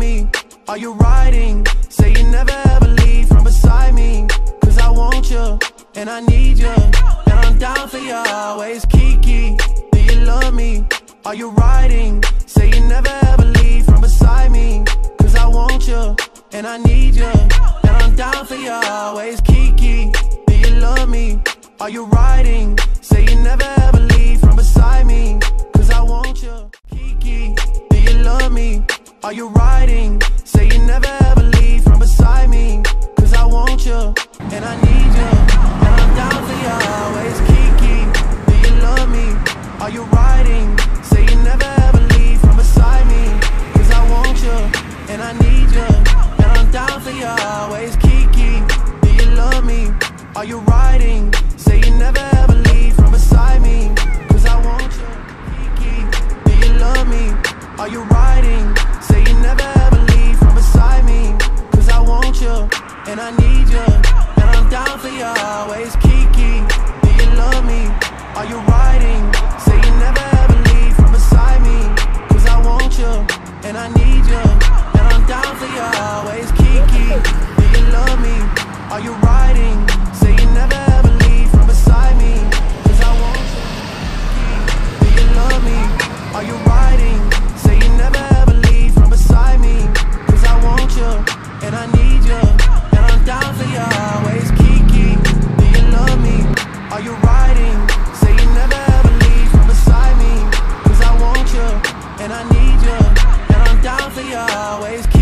me? Are you riding? Say you never ever leave from beside me. Cause I want you, and I need you. And I'm down for you always. Kiki, do you love me? Are you riding? Say you never ever leave from beside me. Cause I want you, and I need you. And I'm down for you always. Kiki, do you love me? Are you riding? Say you never ever leave from beside me. Are you riding? Say you never ever leave from beside me. Cause I want you and I need you. And I'm down for you always. Kiki, do you love me? Are you riding? Say you never ever leave from beside me. Cause I want you and I need you. And I'm down for you always. Kiki, do you love me? Are you riding? Say you never ever leave from beside me. Cause I want you. Kiki, do you love me? Are you riding? never ever leave from beside me Cause I want you, and I need you And I'm down for you always Kiki, do you love me? Are you riding? Say you never ever leave from beside me Cause I want you, and I need you we always keep